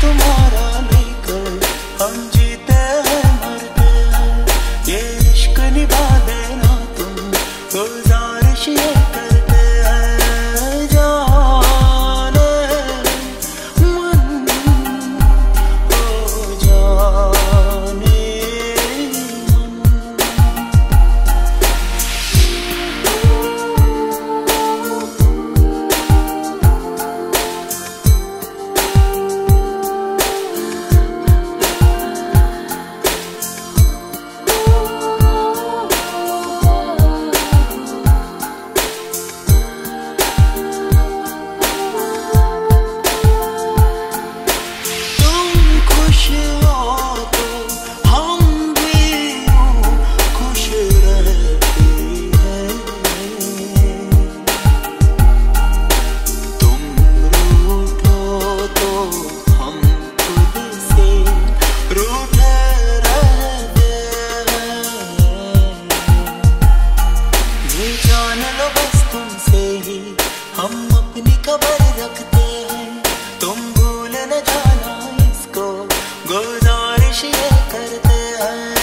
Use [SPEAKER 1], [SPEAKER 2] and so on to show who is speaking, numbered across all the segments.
[SPEAKER 1] तुम्हारा नहीं कर हम जीते हैं मरते निभा देना तुम गुजारिश खुशियाँ करते हैं।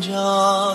[SPEAKER 1] 着。